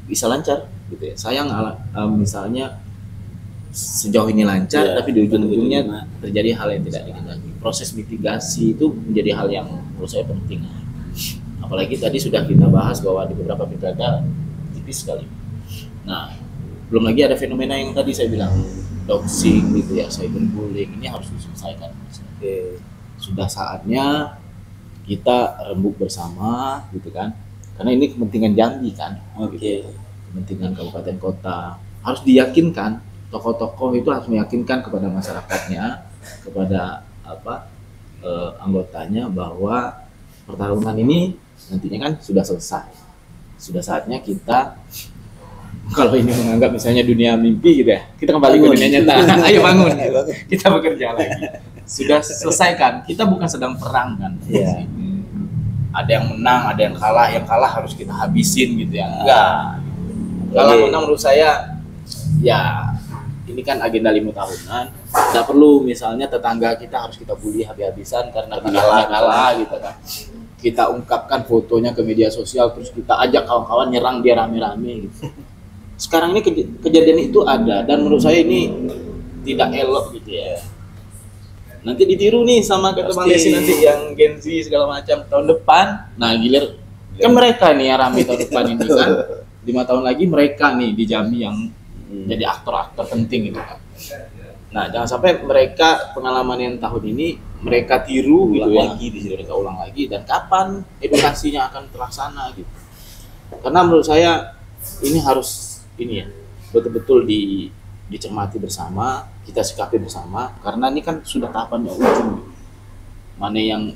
bisa lancar gitu ya. Sayang ala- eh, misalnya sejauh ini lancar Iya, tapi di ujung-ujungnya terjadi hal yang tidak dikehendaki proses mitigasi itu menjadi hal yang menurut saya penting. Apalagi tadi sudah kita bahas bahwa di beberapa pilkada tipis sekali. Nah belum lagi ada fenomena yang tadi saya bilang doxing gitu ya cyberbullying ini harus diselesaikan. Oke. sudah saatnya kita rembuk bersama gitu kan. Karena ini kepentingan Jambi kan. Oke. kepentingan kabupaten kota. Harus diyakinkan tokoh-tokoh itu harus meyakinkan kepada masyarakatnya kepada apa eh, anggotanya bahwa pertarungan ini nantinya kan sudah selesai. Sudah saatnya kita kalau ini menganggap misalnya dunia mimpi gitu ya kita kembali ke Bangun. dunia nyata. <laughs> Ayo bangun. Kita bekerja lagi sudah selesaikan. Kita bukan sedang perang kan? Iya. ada yang menang ada yang kalah. Yang kalah harus kita habisin gitu ya. Enggak. Kalau Oke. menang menurut saya ya ini kan agenda lima tahunan. Tidak perlu misalnya tetangga kita harus kita bully habis-habisan karena kalah. kalah, kalah gitu kan. Kita ungkapkan fotonya ke media sosial terus kita ajak kawan-kawan nyerang dia rame-rame gitu. Sekarang ini kej- kejadian itu ada dan menurut saya ini tidak elok gitu ya nanti ditiru nih sama kata Bang. Desi nanti yang Gen Z segala macam tahun depan nah gilir kan mereka nih yang rame tahun depan ini kan <laughs> lima tahun lagi mereka nih di Jambi yang Hmm. jadi aktor-aktor penting gitu kan. Nah, jangan sampai mereka pengalaman yang tahun ini mereka tiru gitu Ulang ya. lagi di situ. mereka ulang lagi dan kapan edukasinya akan terlaksana gitu. Karena menurut saya ini harus ini ya betul-betul di dicermati bersama, kita sikapi bersama karena ini kan sudah tahapannya ujung. Mana yang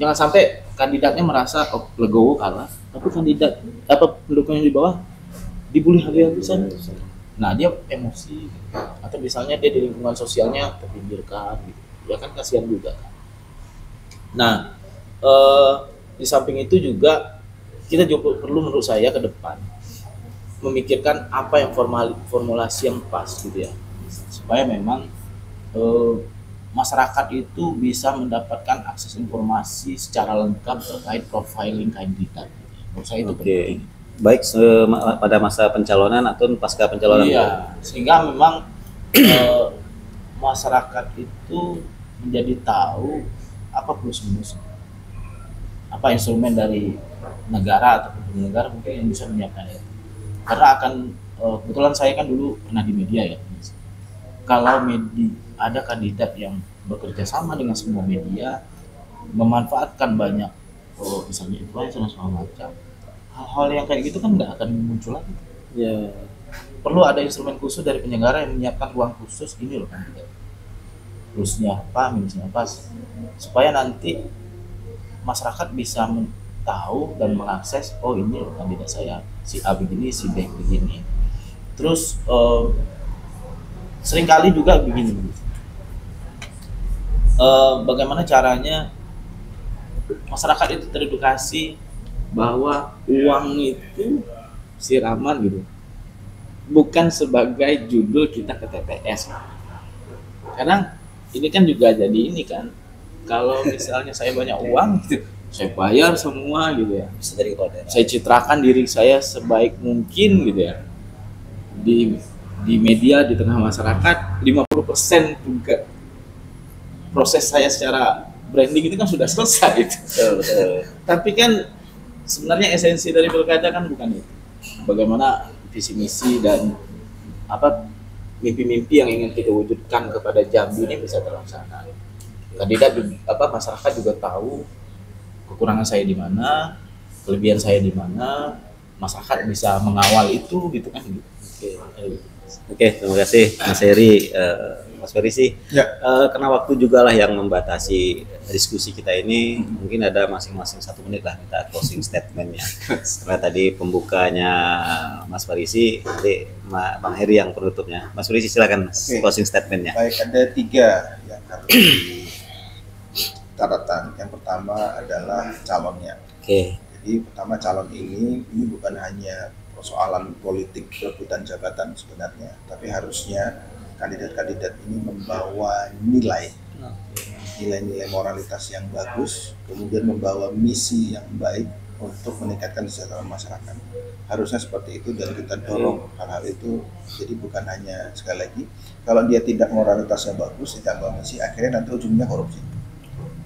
jangan sampai kandidatnya merasa oh, legowo kalah, tapi kandidat apa pendukungnya di bawah dibully habis-habisan nah dia emosi atau misalnya dia di lingkungan sosialnya terpinggirkan gitu. Ya kan kasihan juga kan. Nah eh, di samping itu juga kita juga perlu menurut saya ke depan memikirkan apa yang formal formulasi yang pas gitu ya supaya memang eh, masyarakat itu bisa mendapatkan akses informasi secara lengkap terkait profiling kandidat menurut saya itu Oke. penting Baik pada masa pencalonan atau pasca pencalonan. Iya, sehingga memang eh, masyarakat itu menjadi tahu apa plus minus, apa instrumen dari negara atau negara mungkin yang bisa menyiapkan itu. Karena akan eh, kebetulan saya kan dulu pernah di media ya. Kalau media ada kandidat yang bekerja sama dengan semua media, memanfaatkan banyak, oh, misalnya influencer dan segala macam, hal-hal yang kayak gitu kan nggak akan muncul lagi Ya. perlu ada instrumen khusus dari penyelenggara yang menyiapkan ruang khusus ini loh kan plusnya apa minusnya apa supaya nanti masyarakat bisa men- tahu dan mengakses oh ini kandidat saya si A begini si B begini. Terus eh, sering kali juga begini Eh, bagaimana caranya masyarakat itu teredukasi bahwa uang itu siraman gitu bukan sebagai judul kita ke TPS karena ini kan juga jadi ini kan kalau misalnya saya banyak uang gitu saya bayar semua gitu ya Bisa dari kepala daerah. saya citrakan diri saya sebaik mungkin gitu ya di di media di tengah masyarakat 50% juga proses saya secara branding itu kan sudah selesai itu. <laughs> Tapi kan sebenarnya esensi dari pilkada kan bukan itu. Bagaimana visi misi dan apa mimpi-mimpi yang ingin kita wujudkan kepada Jambi ini bisa terlaksana. Kandidat apa masyarakat juga tahu kekurangan saya di mana, kelebihan saya di mana, masyarakat bisa mengawal itu gitu kan gitu. Oke, Oke terima kasih Mas Heri, uh, Mas Ferisi. Ya. Uh, karena waktu juga lah yang membatasi diskusi kita ini, mungkin ada masing-masing satu menit lah kita closing statementnya. <laughs> Karena tadi pembukanya Mas Ferisi, nanti Ma- Bang Heri yang penutupnya. Mas Ferisi silakan Oke. closing statementnya. Baik, ada tiga yang harus di catatan. Yang pertama adalah calonnya. Oke, Jadi pertama calon ini ini bukan hanya persoalan politik rebutan jabatan sebenarnya, tapi harusnya kandidat-kandidat ini membawa nilai nilai-nilai moralitas yang bagus, kemudian membawa misi yang baik untuk meningkatkan kesejahteraan masyarakat. Harusnya seperti itu dan kita dorong hal-hal itu. Jadi bukan hanya sekali lagi, kalau dia tidak moralitasnya bagus, tidak membawa misi, akhirnya nanti ujungnya korupsi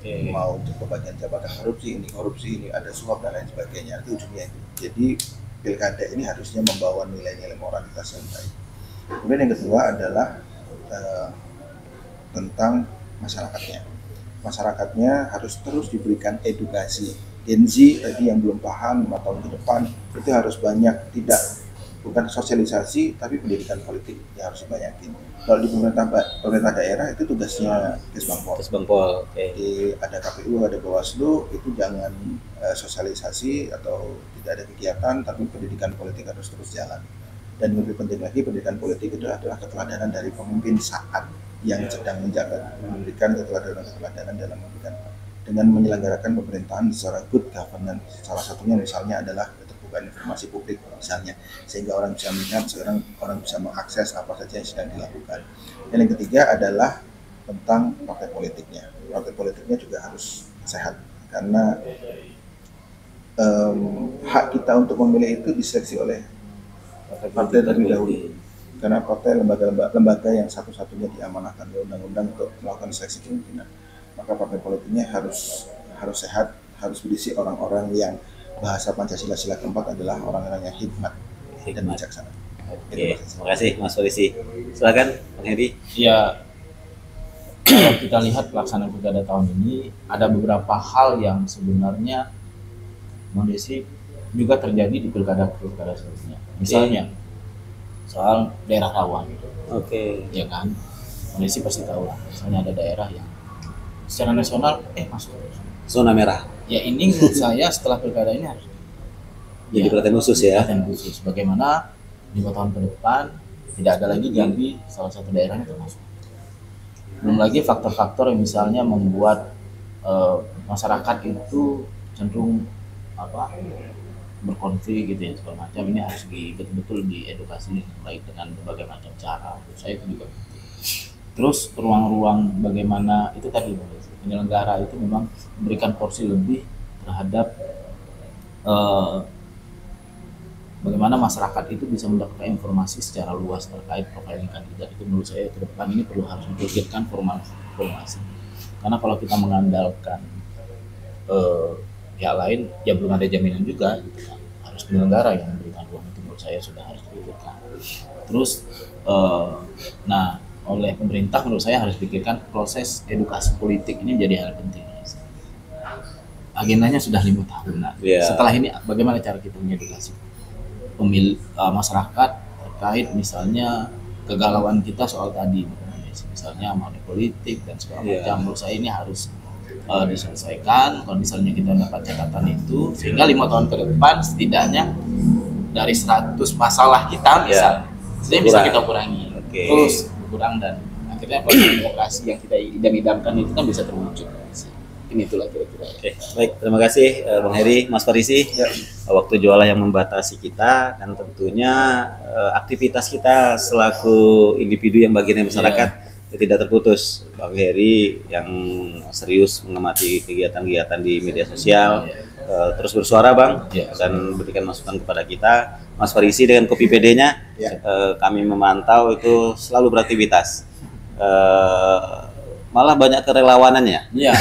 Oke. mau untuk pembagian jabatan korupsi ini korupsi ini ada suap dan lain sebagainya itu ujungnya itu. Jadi pilkada ini harusnya membawa nilai-nilai moralitas yang baik. Kemudian yang kedua adalah eh, tentang masyarakatnya. Masyarakatnya harus terus diberikan edukasi. Gen Z tadi yang belum paham lima tahun ke depan itu harus banyak tidak bukan sosialisasi tapi pendidikan politik yang harus dibanyakin kalau di pemerintah pemerintah daerah itu tugasnya Kesbangpol terus Bang Pol. Oke. di ada KPU ada Bawaslu itu jangan eh, sosialisasi atau tidak ada kegiatan tapi pendidikan politik harus terus jalan dan yang lebih penting lagi pendidikan politik itu adalah keteladanan dari pemimpin saat yang sedang menjabat memberikan keteladanan-keteladanan dalam memberikan dengan menyelenggarakan pemerintahan secara good governance salah satunya misalnya adalah keterbukaan informasi publik misalnya sehingga orang bisa melihat sekarang orang bisa mengakses apa saja yang sedang dilakukan dan yang ketiga adalah tentang partai politiknya. Partai politiknya juga harus sehat karena em, hak kita untuk memilih itu diseleksi oleh partai terlebih dahulu. Karena partai lembaga-lembaga lembaga yang satu-satunya diamanahkan oleh undang-undang untuk melakukan seleksi kemungkinan. Maka partai politiknya harus harus sehat, harus berisi orang-orang yang bahasa Pancasila sila keempat adalah orang-orang yang hikmat dan Hikmat. bijaksana. Oke, terima kasih Mas Ferisi. Silakan Bang Heri. Ya, kalau kita lihat pelaksanaan pilkada tahun ini ada beberapa hal yang sebenarnya Bang Desi juga terjadi di pilkada-pilkada sebelumnya. Misalnya soal daerah rawan, Oke. ya kan? Bang Desi pasti tahu lah. Misalnya ada daerah yang secara nasional eh masuk. Zona merah. Ya ini menurut <laughs> saya setelah pilkada ini harus Jadi ya, perhatian khusus ya. perhatian khusus. Bagaimana lima tahun ke depan tidak ada lagi Jambi salah satu daerah yang termasuk. Belum lagi faktor-faktor yang misalnya membuat eh, masyarakat itu cenderung apa berkonflik gitu ya segala macam ini harus di, betul-betul diedukasi baik dengan berbagai macam cara. Menurut saya itu juga penting. Terus ruang-ruang bagaimana itu tadi penyelenggara itu memang memberikan porsi lebih terhadap eh, bagaimana masyarakat itu bisa mendapatkan informasi secara luas terkait profiling kandidat itu menurut saya ke depan ini perlu harus dipikirkan formal formasi. Karena kalau kita mengandalkan eh, pihak lain ya belum ada jaminan juga gitu kan. harus penyelenggara yang memberikan ruang. Itu menurut saya sudah harus dipikirkan terus eh, nah oleh pemerintah menurut saya harus dipikirkan proses edukasi politik ini menjadi hal penting agendanya sudah lima tahunan Iya. setelah ini bagaimana cara kita mengedukasi pemil uh, masyarakat terkait misalnya kegalauan kita soal tadi misalnya money politik dan segala Iya. macam menurut saya ini harus uh, diselesaikan kalau misalnya kita dapat catatan itu sehingga lima tahun ke depan setidaknya dari 100 masalah kita misalnya itu bisa kita kurangi Oke. terus kurang dan akhirnya proses demokrasi yang kita idam-idamkan itu kan bisa terwujud ini itulah kira-kira Oke, baik. Terima kasih eh, Bang Heri, Mas Farisi. Ya. Waktu jualah yang membatasi kita dan tentunya eh, aktivitas kita selaku individu yang bagian dari masyarakat Iya. tidak terputus. Bang Heri yang serius mengamati kegiatan-kegiatan di media sosial, eh, terus bersuara Bang Iya. dan berikan masukan kepada kita. Mas Farisi dengan kopi PD-nya Ya. eh, kami memantau itu selalu beraktivitas. Eh, malah banyak kerelawanannya. Iya.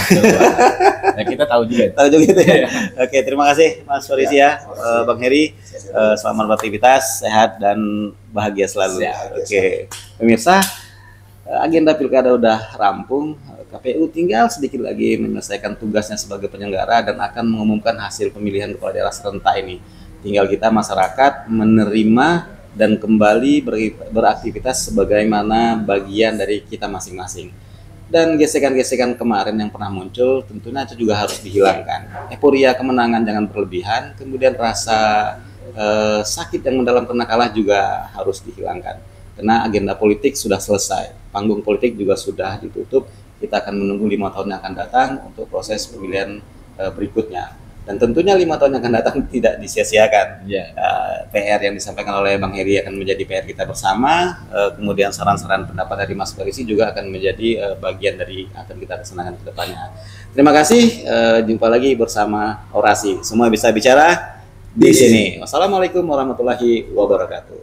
<laughs> nah, kita tahu juga. Tahu juga gitu ya. Oke, terima kasih Mas Farisi ya, uh, Bang Heri. Uh, selamat beraktivitas, sehat dan bahagia selalu. Oke, pemirsa, agenda pilkada udah rampung. KPU tinggal sedikit lagi menyelesaikan tugasnya sebagai penyelenggara dan akan mengumumkan hasil pemilihan kepala daerah serentak ini. Tinggal kita masyarakat menerima dan kembali beraktivitas sebagaimana bagian dari kita masing-masing dan gesekan-gesekan kemarin yang pernah muncul tentunya itu juga harus dihilangkan. Euforia kemenangan jangan berlebihan, kemudian rasa eh, sakit yang mendalam karena kalah juga harus dihilangkan. Karena agenda politik sudah selesai, panggung politik juga sudah ditutup. Kita akan menunggu lima tahun yang akan datang untuk proses pemilihan eh, berikutnya dan tentunya lima tahun yang akan datang <laughs> tidak disia-siakan. Yeah. Ya. Uh, PR yang disampaikan oleh Bang Heri akan menjadi PR kita bersama. Uh, kemudian saran-saran pendapat dari Mas Polisi juga akan menjadi uh, bagian dari akan kita laksanakan ke depannya. Terima kasih. Uh, jumpa lagi bersama Orasi. Semua bisa bicara di sini. Wassalamualaikum warahmatullahi wabarakatuh.